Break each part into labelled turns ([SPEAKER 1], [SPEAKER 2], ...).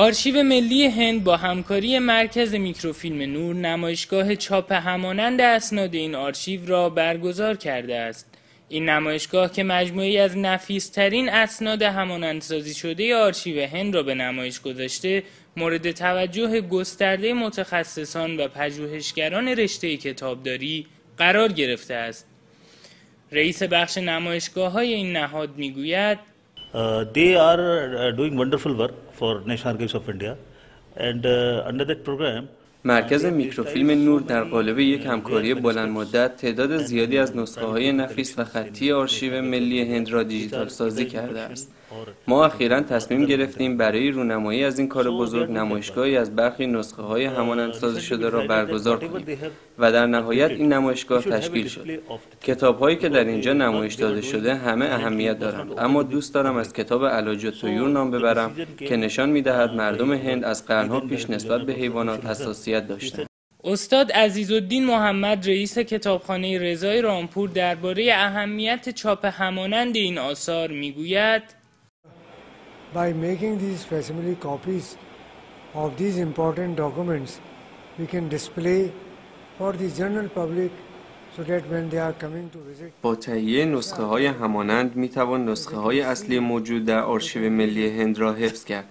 [SPEAKER 1] آرشیو ملی هند با همکاری مرکز میکروفیلم نور نمایشگاه چاپ همانند اسناد این آرشیو را برگزار کرده است. این نمایشگاه که مجموعی از نفیسترین اسناد همانندسازی شده آرشیو هند را به نمایش گذاشته مورد توجه گسترده متخصصان و پژوهشگران رشته کتابداری قرار گرفته است. رئیس بخش نمایشگاه های این نهاد می‌گوید
[SPEAKER 2] they are uh, doing wonderful work for National Archives of India and uh, under that program
[SPEAKER 3] مرکز میکروفیلم نور در قالب یک همکاری بلند مدت تعداد زیادی از نسخه های نفیس و خطی آرشیو ملی هند را دیجیتال سازی کرده است. ما اخیرا تصمیم گرفتیم برای رونمایی از این کار بزرگ نمایشگاهی از برخی نسخه های همانند سازی شده را برگزار کنیم و در نهایت این نمایشگاه تشکیل شد. کتاب هایی که در اینجا نمایش داده شده همه اهمیت دارند اما دوست دارم از کتاب علاج تویور نام ببرم که نشان می دهد مردم هند از قرنها پیش نسبت به حیوانات حساسیت داشتند.
[SPEAKER 1] استاد عزیزالدین محمد رئیس کتابخانه رضای رامپور درباره اهمیت چاپ همانند این آثار می‌گوید
[SPEAKER 4] By making these facsimile copies of these important documents, we can display for the general public so that when they are coming to visit
[SPEAKER 3] با تهیه نسخه های همانند می توان نسخه های اصلی موجود در آرشیو ملی هند را حفظ کرد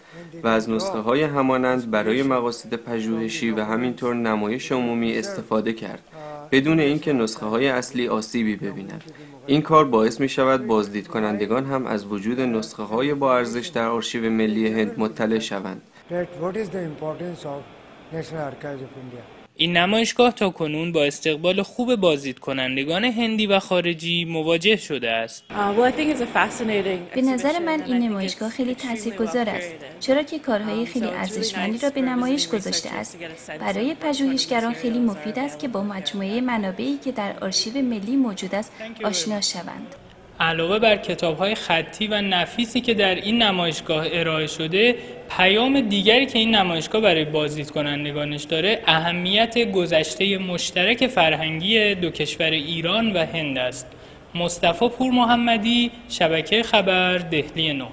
[SPEAKER 3] و از نسخه های همانند برای مقاصد پژوهشی و همینطور نمایش عمومی استفاده کرد. بدون اینکه نسخه های اصلی آسیبی ببینند این کار باعث می شود بازدید کنندگان هم از وجود نسخه های با ارزش در آرشیو ملی هند مطلع شوند.
[SPEAKER 1] این نمایشگاه تا کنون با استقبال خوب بازدید کنندگان هندی و خارجی مواجه شده است.
[SPEAKER 5] به نظر من این نمایشگاه خیلی تاثیرگذار است چرا که کارهای خیلی ارزشمندی را به نمایش گذاشته است. برای پژوهشگران خیلی مفید است که با مجموعه منابعی که در آرشیو ملی موجود است آشنا شوند.
[SPEAKER 1] علاوه بر کتاب‌های خطی و نفیسی که در این نمایشگاه ارائه شده، پیام دیگری که این نمایشگاه برای بازدید کنندگانش داره، اهمیت گذشته مشترک فرهنگی دو کشور ایران و هند است. مصطفی پور محمدی، شبکه خبر، دهلی نو